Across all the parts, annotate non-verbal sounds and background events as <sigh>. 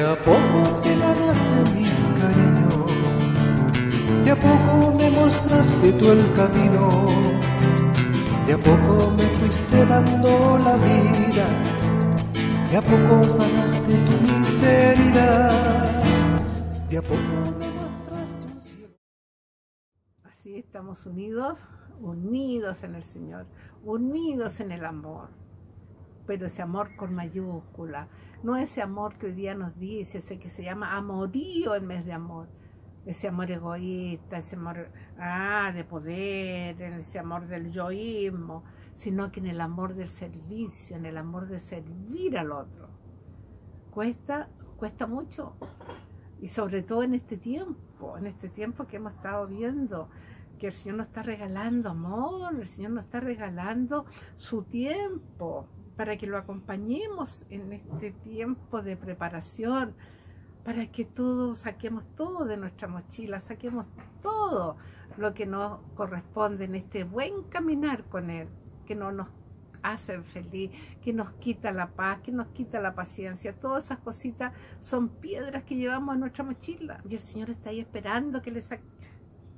a poco te ganaste mi cariño, de a poco me mostraste tú el camino, de a poco me fuiste dando la vida, de a poco sanaste tu miseria, de a poco me mostraste un cielo. Así estamos unidos, unidos en el Señor, unidos en el amor, pero ese amor con mayúscula, no ese amor que hoy día nos dice, ese que se llama amorío en vez de amor, ese amor egoísta, ese amor ah, de poder, ese amor del yoísmo, sino que en el amor del servicio, en el amor de servir al otro. Cuesta, cuesta mucho, y sobre todo en este tiempo, en este tiempo que hemos estado viendo, que el Señor nos está regalando amor, el Señor nos está regalando su tiempo para que lo acompañemos en este tiempo de preparación, para que todos saquemos todo de nuestra mochila, saquemos todo lo que nos corresponde en este buen caminar con Él, que no nos hace feliz, que nos quita la paz, que nos quita la paciencia. Todas esas cositas son piedras que llevamos en nuestra mochila y el Señor está ahí esperando que le saque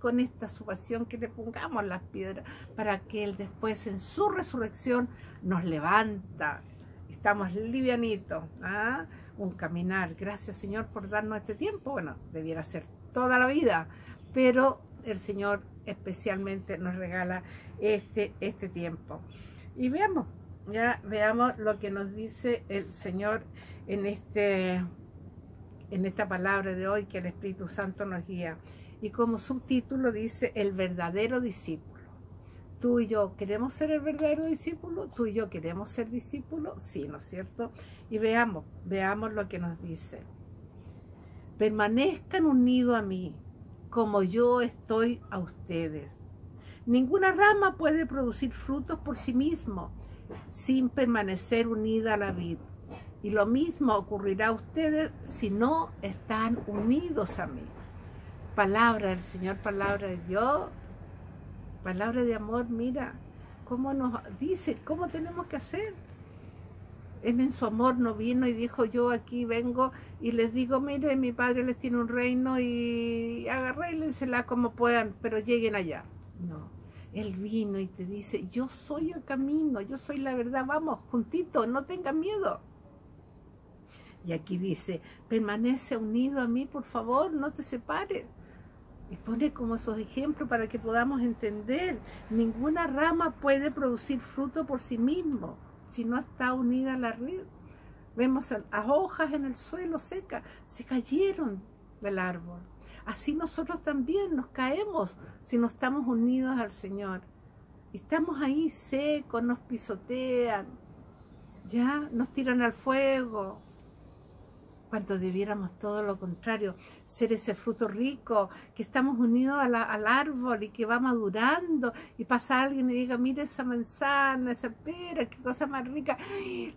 con esta subación que le pongamos las piedras para que Él después en su resurrección nos levanta. Estamos livianitos, ¿ah? un caminar. Gracias Señor por darnos este tiempo. Bueno, debiera ser toda la vida, pero el Señor especialmente nos regala este, este tiempo. Y veamos, ya veamos lo que nos dice el Señor en, este, en esta palabra de hoy que el Espíritu Santo nos guía y como subtítulo dice el verdadero discípulo. Tú y yo queremos ser el verdadero discípulo, tú y yo queremos ser discípulos, sí, ¿no es cierto? Y veamos, veamos lo que nos dice. Permanezcan unidos a mí, como yo estoy a ustedes. Ninguna rama puede producir frutos por sí mismo sin permanecer unida a la vid. Y lo mismo ocurrirá a ustedes si no están unidos a mí palabra del Señor, palabra de Dios, palabra de amor, mira cómo nos dice, cómo tenemos que hacer. Él en su amor no vino y dijo, yo aquí vengo y les digo, mire, mi padre les tiene un reino y agarrélensela como puedan, pero lleguen allá. No, Él vino y te dice, yo soy el camino, yo soy la verdad, vamos, juntito, no tengan miedo. Y aquí dice, permanece unido a mí, por favor, no te separes. Y pone como esos ejemplos para que podamos entender. Ninguna rama puede producir fruto por sí mismo si no está unida a la red. Vemos las hojas en el suelo secas, se cayeron del árbol. Así nosotros también nos caemos si no estamos unidos al Señor. Estamos ahí secos, nos pisotean, ya nos tiran al fuego, cuando debiéramos todo lo contrario, ser ese fruto rico, que estamos unidos al árbol y que va madurando y pasa alguien y diga, mire esa manzana, esa pera, qué cosa más rica,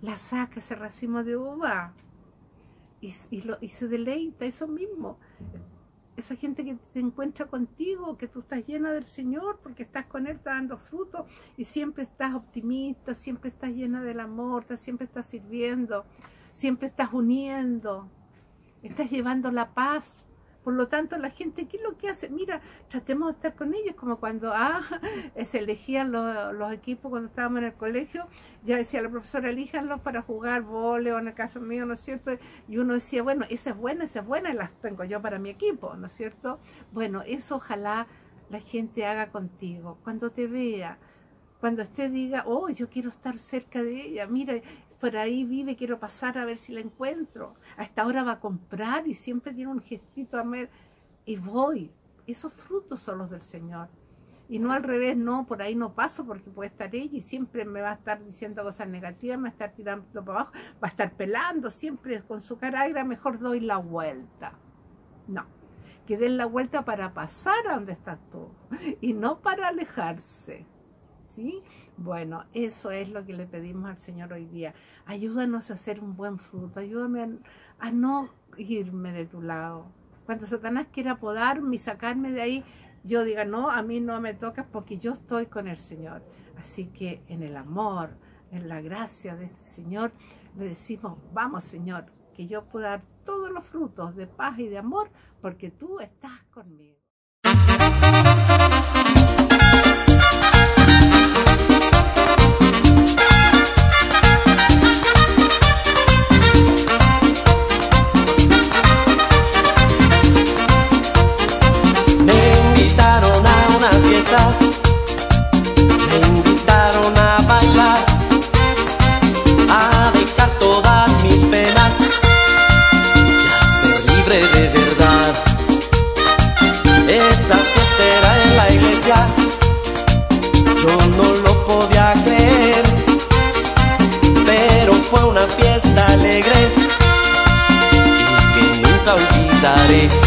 la saca ese racimo de uva y, y se deleita, eso mismo. Esa gente que te encuentra contigo, que tú estás llena del Señor porque estás con Él, dando fruto y siempre estás optimista, siempre estás llena del amor, siempre estás sirviendo siempre estás uniendo, estás llevando la paz. Por lo tanto, la gente, ¿qué es lo que hace? Mira, tratemos de estar con ellos, como cuando ah, <laughs> se elegían los, equipos cuando estábamos en el colegio, ya decía la profesora, elíjanlos para jugar vole o en el caso mío, ¿no es cierto? Y uno decía, bueno, esa es buena, esa es buena, las tengo yo para mi equipo, ¿no es cierto? Bueno, eso ojalá la gente haga contigo, cuando te vea, cuando usted diga, oh, yo quiero estar cerca de ella, mira, por ahí vive, quiero pasar a ver si la encuentro. A esta hora va a comprar y siempre tiene un gestito a ver y voy. Esos frutos son los del Señor. Y no al revés, no, por ahí no paso porque puede estar ella y siempre me va a estar diciendo cosas negativas, me va a estar tirando para abajo, va a estar pelando siempre con su cara agra, mejor doy la vuelta. No, que den la vuelta para pasar a donde estás tú y no para alejarse. Bueno, eso es lo que le pedimos al Señor hoy día. Ayúdanos a hacer un buen fruto, ayúdame a, no irme de tu lado. Cuando Satanás quiera apodarme y sacarme de ahí, yo diga, no, a mí no me tocas porque yo estoy con el Señor. Así que en el amor, en la gracia de este Señor, le decimos, vamos Señor, que yo pueda dar todos los frutos de paz y de amor porque tú estás conmigo. Valley.